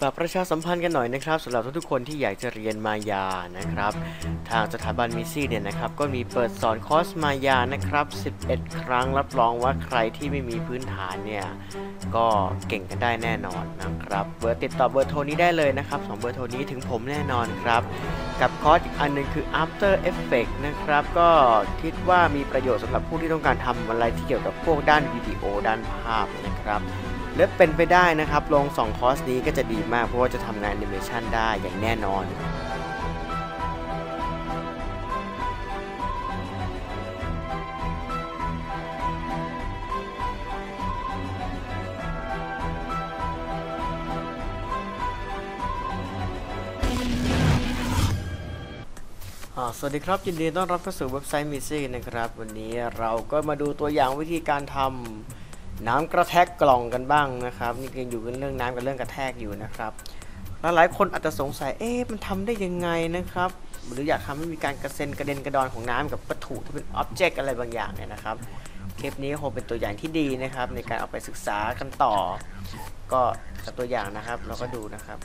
ฝากประชาสัมพันธ์กันหน่อยนะครับสำหรับทุกๆคนที่อยากจะเรียนมายานะครับ ทางสถาบัน MESISE เนี่ยนะครับ ก็มีเปิดสอนคอร์สมายานะครับ 11 ครั้งรับรองว่าใครที่ไม่มีพื้นฐานเนี่ย ก็เก่งกันได้แน่นอนนะครับเบอร์ติดต่อเบอร์โทรนี้ได้เลยนะครับสองเบอร์โทรนี้ถึงผมแน่นอนครับ กับคอร์สอีกอันหนึ่งคือ After Effect นะครับ ก็คิดว่ามีประโยชน์สำหรับผู้ที่ต้องการทำอะไรที่เกี่ยวกับพวกด้านวิดีโอด้านภาพนะครับ และเป็นไปได้นะครับลง2คอร์สนี้ก็จะดีมากเพราะว่าจะทำงานแอนิเมชันได้อย่างแน่นอนสวัสดีครับ ยินดีต้อนรับเข้าสู่เว็บไซต์มิซี่นะครับ วันนี้เราก็มาดูตัวอย่างวิธีการทำ น้ำกระแทกกล่องกันบ้างนะครับนี่ยังอยู่กันเรื่องน้ำกับเรื่องกระแทกอยู่นะครับแล้วหลายคนอาจจะสงสัยเอ๊ะมันทำได้ยังไงนะครับ หรืออยากทำให้มีการกระเซ็นกระเด็นกระดอนของน้ำกับวัตถุที่เป็นอ็อบเจกต์อะไรบางอย่างเนี่ยนะครับคลิปนี้คงเป็นตัวอย่างที่ดีนะครับ ในการเอาไปศึกษากันต่อ ก็จากตัวอย่างนะครับเราก็ดูนะครับ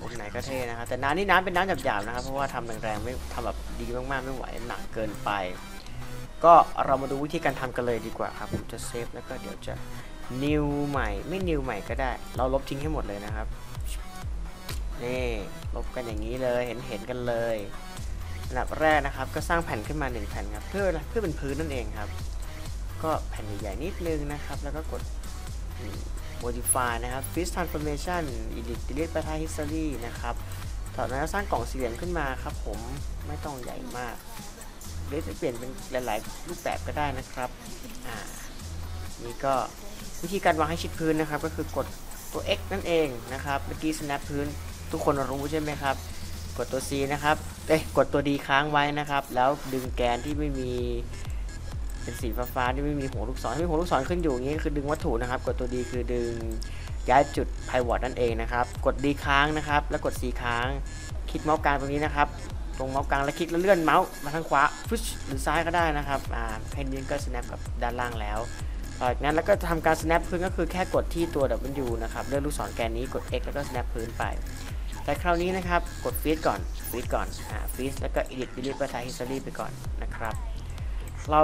มุมไหนก็เท่นะครับแต่น้ำนี่น้ำเป็นน้ำหยาบๆนะครับ เพราะว่าทำแรงๆไม่ทำแบบดีมากๆไม่ไหวหนักเกินไป ก็เรามาดูวิธีการทำกันเลยดีกว่าครับ ผมจะเซฟแล้วก็เดี๋ยวจะ new ใหม่ไม่ new ใหม่ก็ได้ เราลบทิ้งให้หมดเลยนะครับ นี่ลบกันอย่างนี้เลยเห็นเห็นกันเลยอันดับแรกนะครับ ก็สร้างแผ่นขึ้นมา 1 แผ่นครับ เพื่อเพื่อเป็นพื้นนั่นเองครับ ก็แผ่นใหญ่ๆนิดนึงนะครับ แล้วก็กด modify นะครับ fish transformation edit delete ไปทาง history นะครับต่อมาสร้างกล่องสี่เหลี่ยมขึ้นมาครับ ผมไม่ต้องใหญ่มาก หรือจะเปลี่ยนเป็นหลาย ๆ รูปแบบก็ได้นะครับอ่านี่ก็วิธีการวางให้ชิดพื้นนะครับ ก็คือกดตัว X นั่นเองนะครับ เมื่อกี้ snap พื้นทุกคนรู้ใช่ไหมครับ กดตัว C นะครับเอ้ยกดตัว D ค้างไว้นะครับ แล้วดึงแกนที่ไม่มีเป็นสีฟ้าๆที่ไม่มีหัวลูกศรที่มีหัวลูกศรขึ้นอยู่อย่างนี้คือดึงวัตถุนะครับ กดตัว D คือดึงย้ายจุด pivot นั่นเองนะครับ กด D ค้างนะครับ แล้วกด C ค้าง คลิกเมาส์กลางตรงนี้นะครับ รงเมาส์กลางแล้วคลิกแล้วเลื่อนเมาส์มาทางขวาฟึชหรือซ้ายก็ได้นะครับอ่าเพนยินก็ snap กับด้านล่างแล้วจากนั้นแล้วก็จะทำการ snap พื้นก็คือแค่กดที่ตัว W นะครับเลื่อนลูกศรแกนนี้กด X แล้วก็ snap พื้นไป แต่คราวนี้นะครับกด feed ก่อน feed ก่อนอ่า feed แล้วก็ edit delete ไปทาง history ไปก่อนนะครับเรา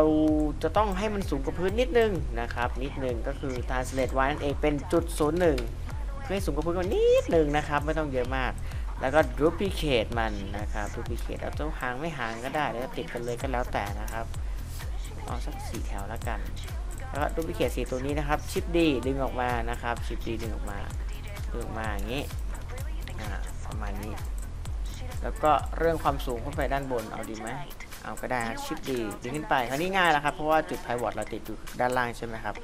จะต้องให้มันสูงกว่าพื้นนิดนึงนะครับนิดนึงก็คือ translate ไว้นั่นเองเป็นจุดศูนย์หนึ่งเพื่อให้สูงกว่าพื้นกว่านิดนึงนะครับไม่ต้องเยอะมาก แล้วก็ duplicate มันนะครับ duplicate เอาตัวหางไม่หางก็ได้แล้วติดกันเลยก็แล้วแต่นะครับ เอาสักสี่แถวแล้วกัน แล้วก็ duplicate สีตัวนี้นะครับ shift D ดึงออกมานะครับ shift D ดึงออกมาดึงออกมาอย่างนี้ประมาณนี้ แล้วก็เรื่องความสูงขึ้นไปด้านบนเอาดีไหมเอาก็ได้ชิปดีดึงขึ้นไปคราวนี้ง่ายแล้วครับ เพราะว่าจุด pivot เราติดอยู่ด้านล่างใช่ไหมครับ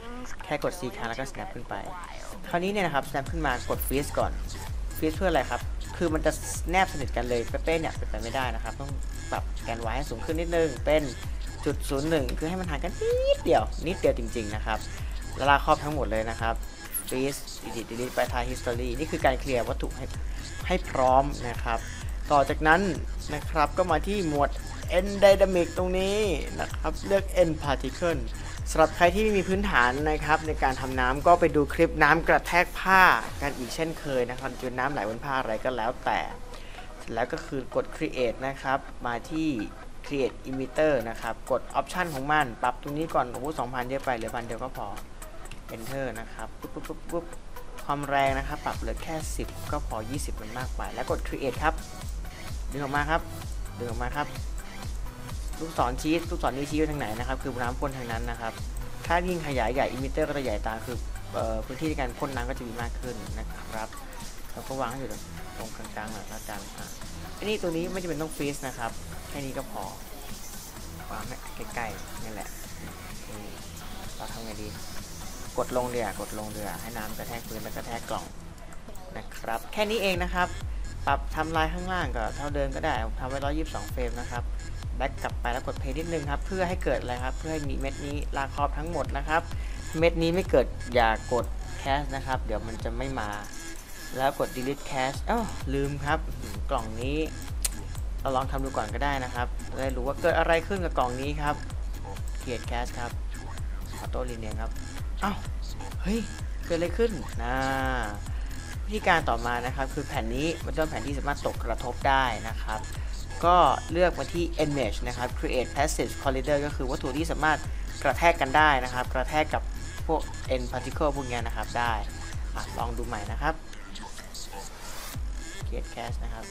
แค่กด C ครั้งแล้วก็ snap ขึ้นไป คราวนี้เนี่ยนะครับ snap ขึ้นมากด freeze ก่อน freeze เพื่ออะไรครับ คือมันจะแนบสนิทกันเลยเป๊ะๆเนี่ยเป็นไปไม่ได้นะครับ ต้องปรับแกน y ให้สูงขึ้นนิดนึง เป็นจุดศูนย์หนึ่งคือให้มันห่างกันนิดเดียว นิดเดียวจริง ๆ นะครับล้วลาครอบทั้งหมดเลยนะครับ freeze edit delete ไปทาง history นี่คือการเคลียร์วัตถุให้ให้พร้อมนะครับ ต่อจากนั้นนะครับก็มาที่หมวด N Dynamic ตรงนี้นะครับ เลือก N Particle สำหรับใครที่ไม่มีพื้นฐานนะครับในการทำน้ำก็ไปดูคลิปน้ำกระแทกผ้ากันอีกเช่นเคยนะครับจนน้ำไหลบนผ้าอะไรก็แล้วแต่แล้วก็คือกด Create นะครับ มาที่ Create Emitter นะครับ กด Option ของมัน ปรับตรงนี้ก่อน โอ้โห2,000เยอะไปเหลือพันเดียวก็พอ Enter นะครับปุ๊บปุ๊บปุ๊บปุ๊บความแรงนะครับ ปรับเหลือแค่ 10 ก็พอ 20 มันมากไป แล้วกด Create ครับ ดึงออกมาครับ ดึงออกมาครับ ลูกศรชี้ลูกศรนิ้วชี้ไปทางไหนนะครับ คือน้ำพ่นทางนั้นนะครับ ถ้ายิ่งขยายใหญ่อิมิเตอร์ก็จะใหญ่ตามคือพื้นที่ในการพ่นน้ำก็จะมีมากขึ้นนะครับแล้วก็วางอยู่ตรงกลางๆหน่อยแล้วกันอะอันนี้ตัวนี้ไม่จำเป็นต้องฟรีซนะครับแค่นี้ก็พอวางใกล้ๆนี่แหละเราทำไงดี กดลงเรือกดลงเรือให้น้ำกระแทกพื้นแล้วกระแทกกล่องนะครับ แค่นี้เองนะครับ ปรับทำลายข้างล่างก็เท่าเดิมก็ได้ทำไว้ 122 เฟรมนะครับแบ็กกลับไปแล้วกดเพย์นิดนึงครับเพื่อให้เกิดอะไรครับ เพื่อให้มีเม็ดนี้ลากครอบทั้งหมดนะครับ เม็ดนี้ไม่เกิดอย่ากดแคสนะครับ เดี๋ยวมันจะไม่มา แล้วกด delete cache อ้าวลืมครับ กล่องนี้เราลองทำดูก่อนก็ได้นะครับจะได้รู้ว่าเกิดอะไรขึ้นกับกล่องนี้ครับ create cache ครับ auto rename ครับอ้าวเฮ้ยเกิดอะไรขึ้นนะ วิธีการต่อมานะครับ คือแผ่นนี้มันเป็นแผ่นที่สามารถตกกระทบได้นะครับ ก็เลือกมาที่ End Mesh นะครับ Create Passive Collider ก็คือวัตถุที่สามารถกระแทกกันได้นะครับ กระแทกกับพวก End Particle พวกนี้นะครับได้อลองดูใหม่นะครับ Create Cache นะครับ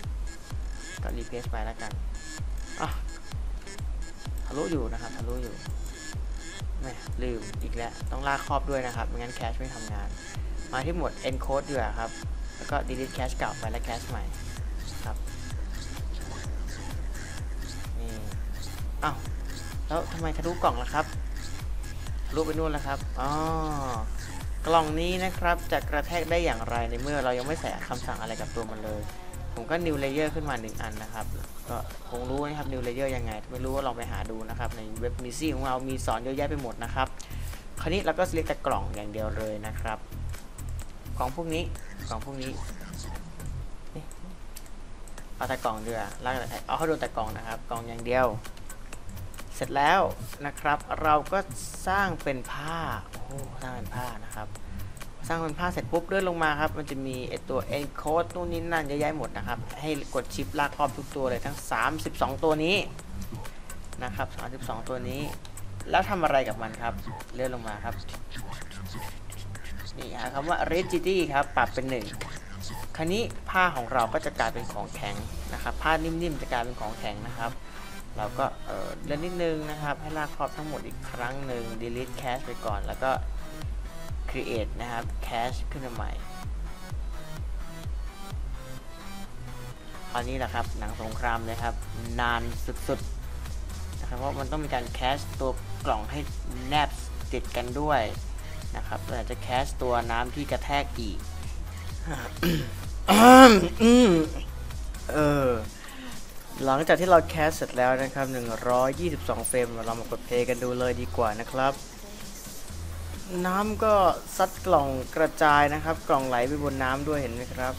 ก็ replace ไปแล้วกันอะทะลุอยู่นะครับทะลุอยู่แม่ลืมอีกแล้ว ต้องลากครอบด้วยนะครับไม่งั้นแคชไม่ทำงาน มาที่หมวด encode ดีกว่าครับ แล้วก็ delete cache เก่าไปและ cache ใหม่ครับนี่อ้าวแล้วทำไมทะลุกล่องล่ะครับทะลุไปนู่นแล้วครับอ๋อกล่องนี้นะครับจะกระแทกได้อย่างไรในเมื่อเรายังไม่ใส่คำสั่งอะไรกับตัวมันเลย ผมก็ new layer ขึ้นมาหนึ่งอันนะครับ ก็คงรู้นะครับ new layer ยังไง ไม่รู้ว่าลองไปหาดูนะครับ ในเว็บมิซี่ของเรามีสอนเยอะแยะไปหมดนะครับ คราวนี้เราก็ select แต่กล่องอย่างเดียวเลยนะครับ กล่องพวกนี้กล่องพวกนี้เอาแต่กล่องเดือลากเอาให้ดูแต่กล่องนะครับ กล่องอย่างเดียว เสร็จแล้วนะครับ เราก็สร้างเป็นผ้าโอ้สร้างเป็นผ้านะครับ สร้างเป็นผ้าเสร็จปุ๊บเลื่อนลงมาครับ มันจะมีไอตัว encode นู่นนี่นั่นเยอะแยะหมดนะครับ ให้กดชิปลากครอบทุกตัวเลยทั้ง 32 ตัวนี้นะครับ 32 ตัวนี้ แล้วทำอะไรกับมันครับ เลื่อนลงมาครับ นี่หาคำว่า rigidity ครับปรับเป็น 1คราวนี้ผ้าของเราก็จะกลายเป็นของแข็งนะครับผ้านิ่มๆจะกลายเป็นของแข็งนะครับ เราก็เออเลื่อนนิดนึงนะครับให้ลากครอบทั้งหมดอีกครั้งหนึ่ง delete cache ไปก่อน แล้วก็ create นะครับ cache ขึ้นมาใหม่คราวนี้แหละครับหนังสงครามเลยครับนานสุดๆนะครับเพราะมันต้องมีการ cache ตัวกล่องให้แนบติดกันด้วย นะครับเราอาจจะ cache ตัวน้ำที่กระแทกอีกเออหลังจากที่เราแคสเสร็จแล้วนะครับ 122 เฟรม เรามากดเพลย์กันดูเลยดีกว่านะครับ น้ำก็ซัดกล่องกระจายนะครับ กล่องไหลไปบนน้ำด้วยเห็นไหมครับ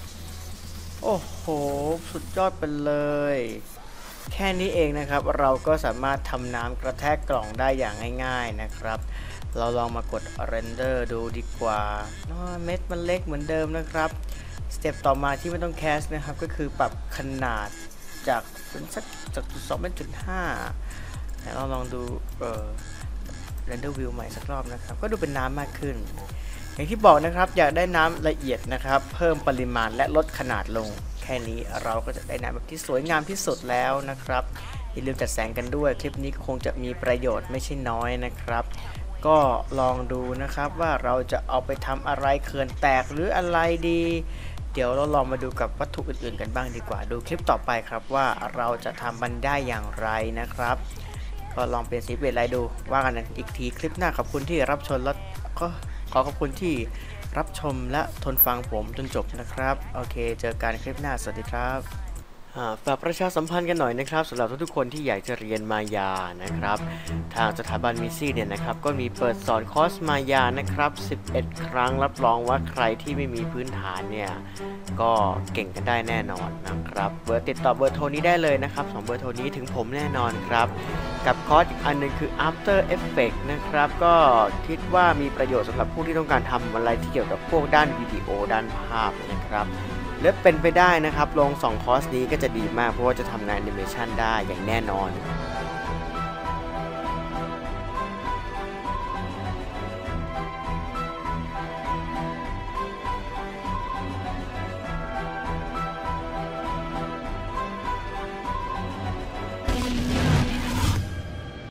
โอ้โห สุดยอดไปเลย แค่นี้เองนะครับเราก็สามารถทำน้ำกระแทกกล่องได้อย่างง่ายๆนะครับ เราลองมากด render ดูดีกว่าเม็ดมันเล็กเหมือนเดิมนะครับสเต็ปต่อมาที่ไม่ต้องแคสนะครับ ก็คือปรับขนาดจากเป็นสักจากจุดสองเป็นจุดห้าเราลองดูเออ render view ใหม่สักรอบนะครับ ก็ดูเป็นน้ำมากขึ้น อย่างที่บอกนะครับอยากได้น้ำละเอียดนะครับ เพิ่มปริมาณและลดขนาดลง แค่นี้เราก็จะได้น้ำแบบที่สวยงามที่สุดแล้วนะครับ อย่าลืมจัดแสงกันด้วย คลิปนี้คงจะมีประโยชน์ไม่ใช่น้อยนะครับ ก็ลองดูนะครับว่าเราจะเอาไปทำอะไรเขื่อนแตกหรืออะไรดี เดี๋ยวเราลองมาดูกับวัตถุอื่นๆ กันบ้างดีกว่า ดูคลิปต่อไปครับว่าเราจะทำมันได้อย่างไรนะครับก็ลองเป็นสีเปลี่ยนอะไรดูว่ากันอีกทีคลิปหน้าขอบคุณที่รับชมแล้วก็ขอขอบคุณที่ รับชมและทนฟังผมจนจบนะครับ โอเค เจอกันคลิปหน้า สวัสดีครับ ฝากประชาสัมพันธ์กันหน่อยนะครับสำหรับทุกๆคนที่อยากจะเรียนมายานะครับ ทางสถาบันมิซี่เนี่ยนะครับ ก็มีเปิดสอนคอร์สมายานะครับ 11 ครั้งรับรองว่าใครที่ไม่มีพื้นฐานเนี่ย ก็เก่งกันได้แน่นอนนะครับเบอร์ติดต่อเบอร์โทรนี้ได้เลยนะครับสองเบอร์โทรนี้ถึงผมแน่นอนครับ กับคอร์สอีกอันหนึ่งคือ After Effect นะครับ ก็คิดว่ามีประโยชน์สำหรับผู้ที่ต้องการทำอะไรที่เกี่ยวกับพวกด้านวิดีโอด้านภาพนะครับ และเป็นไปได้นะครับลง2คอร์สนี้ก็จะดีมากเพราะว่าจะทำงานแอนิเมชันได้อย่างแน่นอน